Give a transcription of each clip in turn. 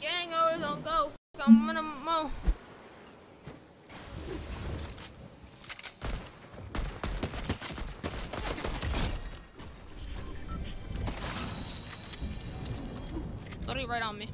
gang always on go. Fuck, I'm gonna mo. Literally right on me.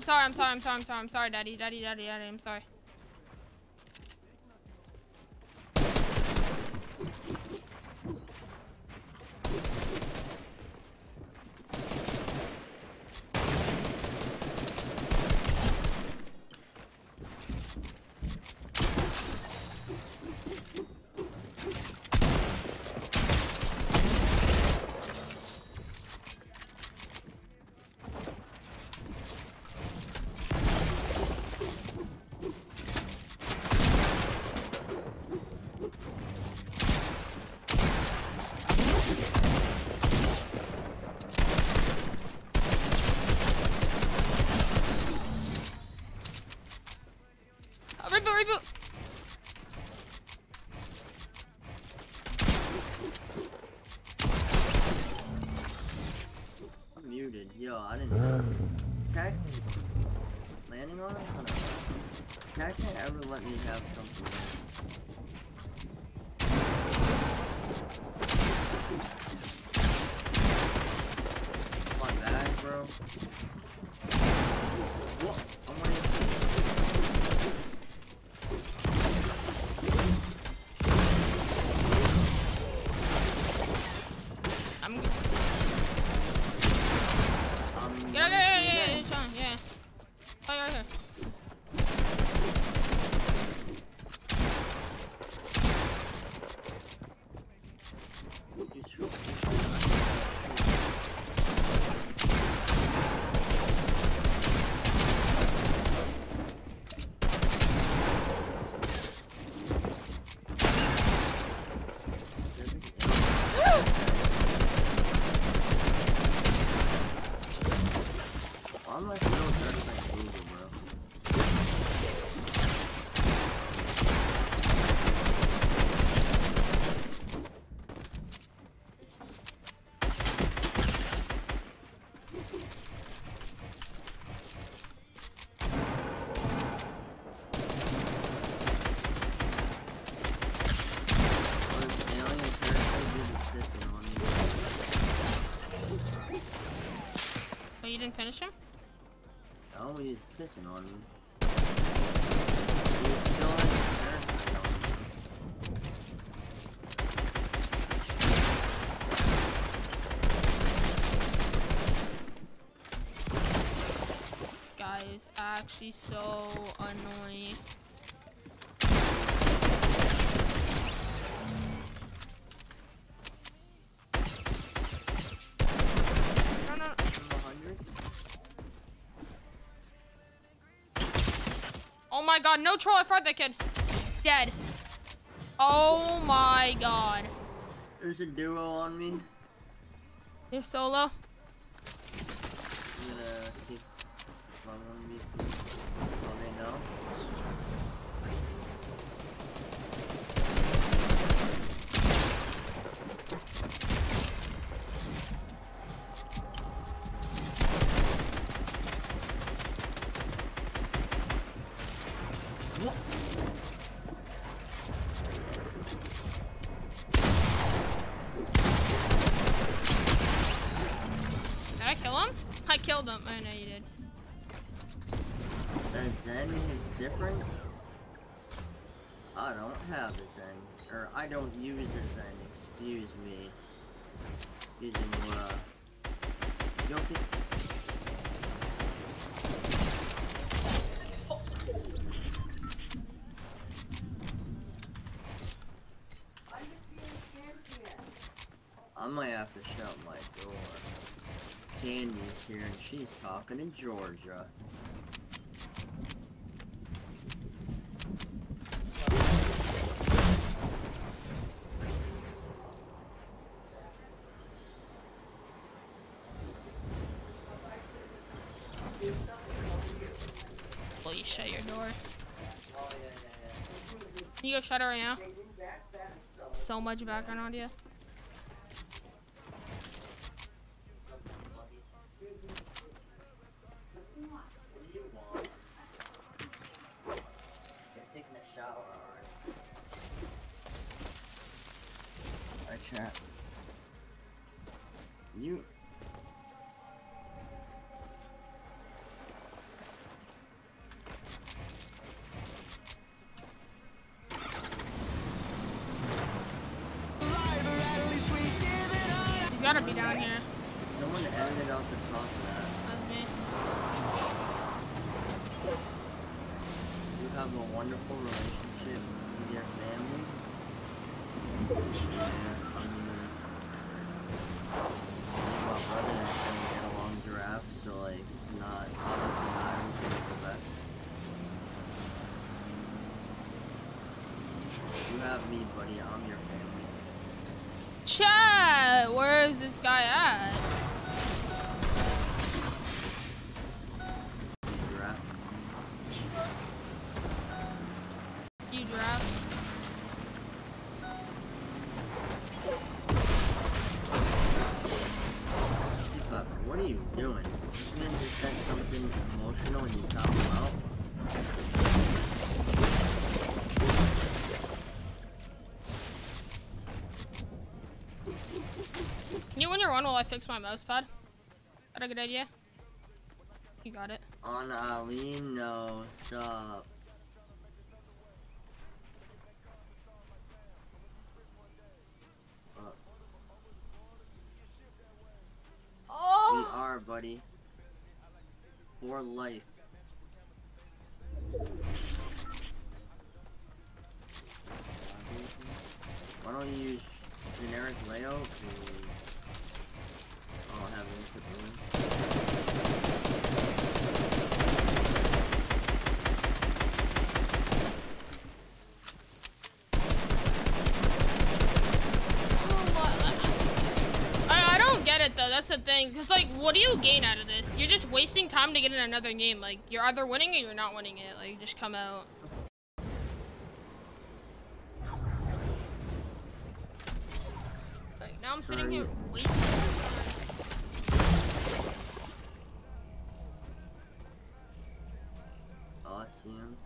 I'm sorry, I'm sorry, I'm sorry, I'm sorry, I'm sorry, daddy, daddy, daddy, daddy, I'm sorry. Reboot, reboot! I'm muted. Yo, I didn't know. Cat landing on it? Hold on. Can't ever let me have something. My bag, bro. What? I'm waiting. I'm. I'm Get out, yeah, yeah, yeah, yeah, Sean, yeah. Oh, yeah, yeah. You sure? Why am I still searching Google, bro? What is alien character just sitting on me? Oh, you didn't finish him? Oh, he's pissing on me. He's still on. This guy is actually so annoying. Oh my god, no troll, I fried that kid. Dead. Oh my god. There's a duo on me. You're solo? I'm gonna keep on one of these two. Oh, they know. What? Did I kill him? I. I know you did. That Zen is different? I don't have a Zen. Or I don't use a Zen, excuse me. Excuse me, uh... Yoki? I might have to shut my door. Candy's here and she's talking in Georgia. Will you shut your door? Can you go shut it right now? So much background audio. Gotta be down here. Someone the top of that. That's me. You have a wonderful relationship with your family. Yeah, and, um, my brother and I get along giraffe, so like it's not obviously not everything the best. You have me, buddy. I'm your family. Chat! Where is this guy at? You win your while I fix my mouse pad? That a good idea? You got it. On Ali, no, stop. Fuck. Oh! We Oh! are, buddy. For life. Why don't you use generic layout? Cause what do you gain out of this? You're just wasting time to get in another game. Like, you're either winning or you're not winning it. Like, just come out. Like, now I'm sitting here waiting. Oh, I see him.